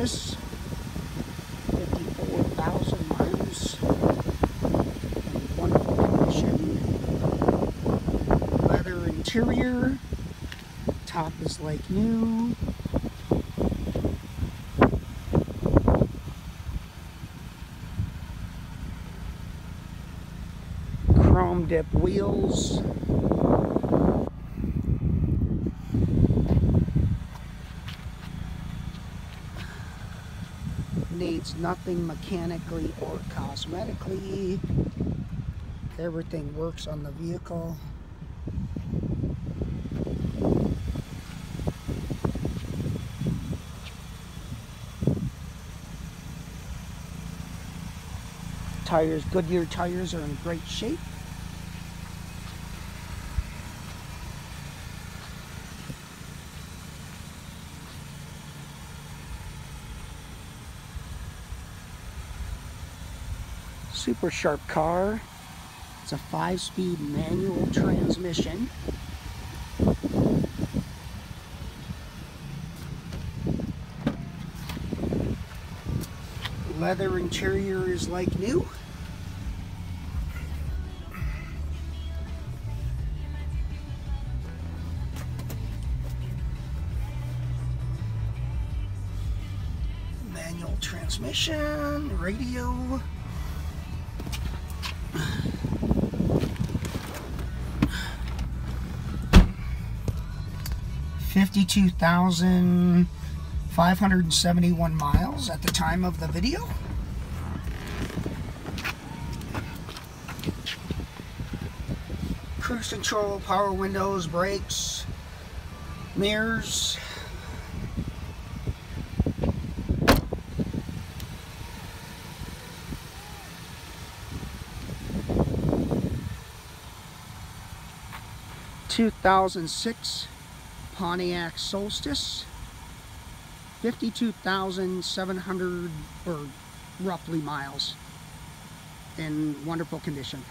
This 54,000 miles in wonderful condition. Leather interior, top is like new. Chrome dip wheels. Needs nothing mechanically or cosmetically. Everything works on the vehicle. Tires, Goodyear tires are in great shape. Super sharp car. It's a five-speed manual transmission. Leather interior is like new. Manual transmission, radio. Fifty-two thousand 571 miles at the time of the video. Cruise control, power windows, brakes, mirrors. Two thousand six Pontiac Solstice. 52,700 or roughly miles in wonderful condition.